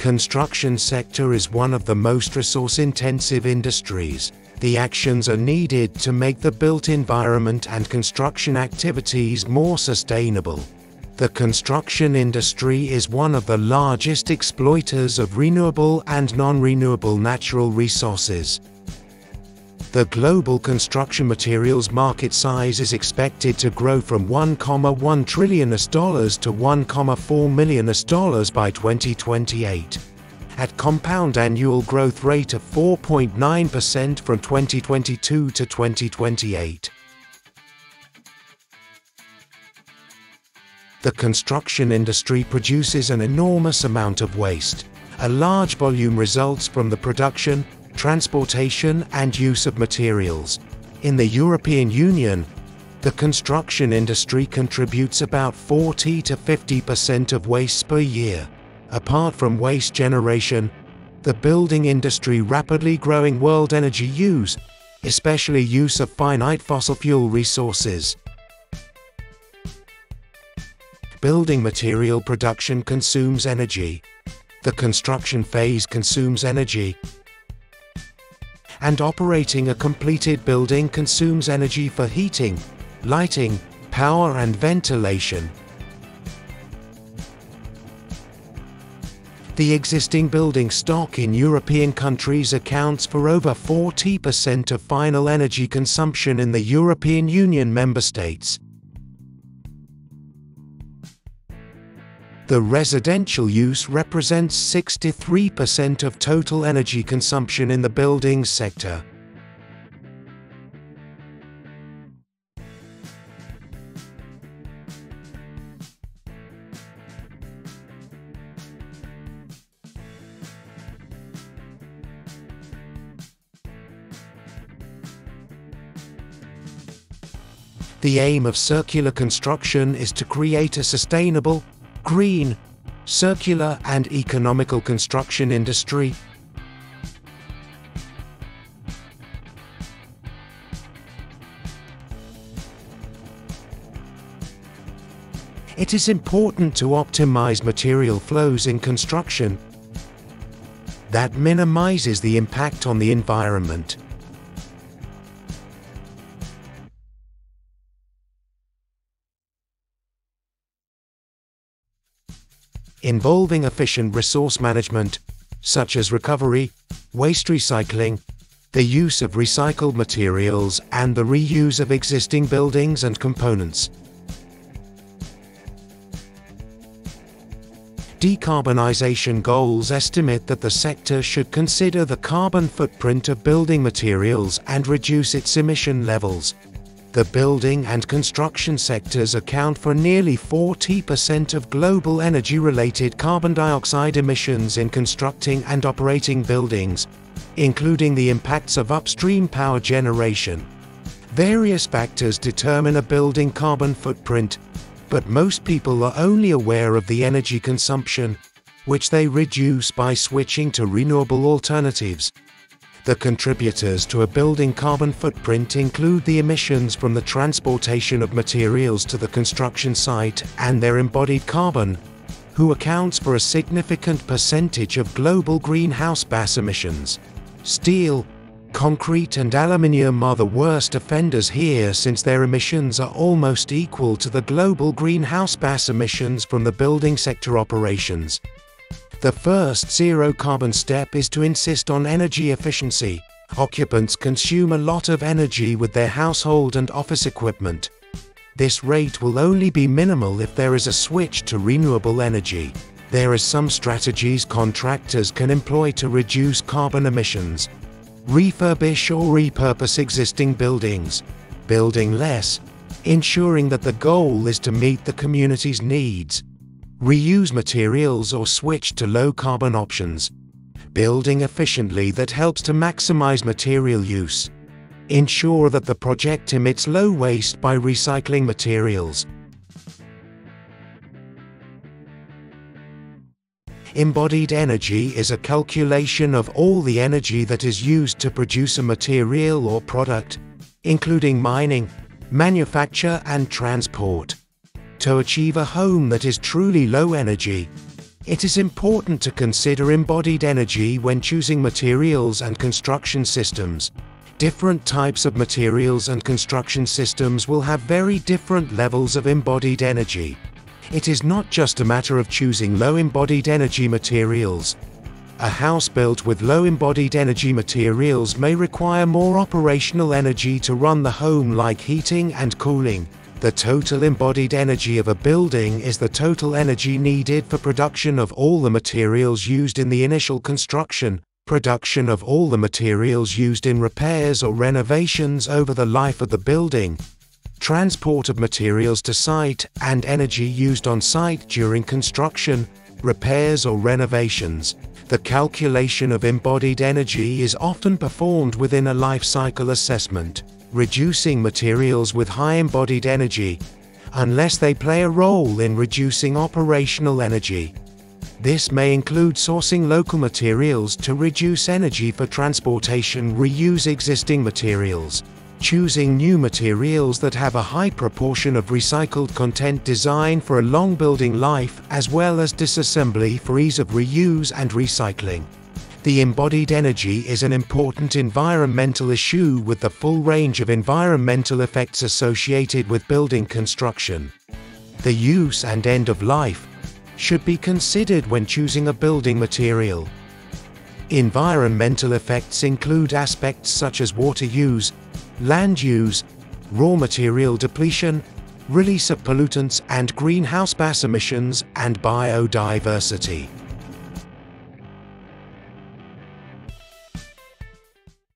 Construction sector is one of the most resource-intensive industries. The actions are needed to make the built environment and construction activities more sustainable. The construction industry is one of the largest exploiters of renewable and non-renewable natural resources. The global construction materials market size is expected to grow from $1.1 trillion to 1,4 million US dollars by 2028 at compound annual growth rate of 4.9% from 2022 to 2028. The construction industry produces an enormous amount of waste. A large volume results from the production, transportation and use of materials. In the European Union, the construction industry contributes about 40 to 50% of waste per year. Apart from waste generation, the building industry rapidly growing world energy use, especially use of finite fossil fuel resources, Building material production consumes energy. The construction phase consumes energy. And operating a completed building consumes energy for heating, lighting, power and ventilation. The existing building stock in European countries accounts for over 40% of final energy consumption in the European Union member states. The residential use represents 63% of total energy consumption in the building sector. The aim of circular construction is to create a sustainable, green, circular and economical construction industry. It is important to optimize material flows in construction that minimizes the impact on the environment. Involving efficient resource management, such as recovery, waste recycling, the use of recycled materials and the reuse of existing buildings and components. Decarbonization goals estimate that the sector should consider the carbon footprint of building materials and reduce its emission levels. The building and construction sectors account for nearly 40% of global energy-related carbon dioxide emissions in constructing and operating buildings, including the impacts of upstream power generation. Various factors determine a building carbon footprint, but most people are only aware of the energy consumption, which they reduce by switching to renewable alternatives. The contributors to a building carbon footprint include the emissions from the transportation of materials to the construction site and their embodied carbon, who accounts for a significant percentage of global greenhouse gas emissions. Steel, concrete and aluminium are the worst offenders here since their emissions are almost equal to the global greenhouse gas emissions from the building sector operations. The first zero carbon step is to insist on energy efficiency. Occupants consume a lot of energy with their household and office equipment. This rate will only be minimal if there is a switch to renewable energy. There are some strategies contractors can employ to reduce carbon emissions. Refurbish or repurpose existing buildings. Building less. Ensuring that the goal is to meet the community's needs reuse materials or switch to low-carbon options, building efficiently that helps to maximize material use, ensure that the project emits low waste by recycling materials, Embodied energy is a calculation of all the energy that is used to produce a material or product, including mining, manufacture and transport to achieve a home that is truly low energy. It is important to consider embodied energy when choosing materials and construction systems. Different types of materials and construction systems will have very different levels of embodied energy. It is not just a matter of choosing low embodied energy materials. A house built with low embodied energy materials may require more operational energy to run the home like heating and cooling. The total embodied energy of a building is the total energy needed for production of all the materials used in the initial construction, production of all the materials used in repairs or renovations over the life of the building, transport of materials to site, and energy used on site during construction, repairs or renovations. The calculation of embodied energy is often performed within a life cycle assessment, reducing materials with high embodied energy, unless they play a role in reducing operational energy. This may include sourcing local materials to reduce energy for transportation, reuse existing materials, choosing new materials that have a high proportion of recycled content design for a long building life, as well as disassembly for ease of reuse and recycling. The embodied energy is an important environmental issue with the full range of environmental effects associated with building construction. The use and end of life should be considered when choosing a building material. Environmental effects include aspects such as water use, land use, raw material depletion, release of pollutants and greenhouse gas emissions, and biodiversity.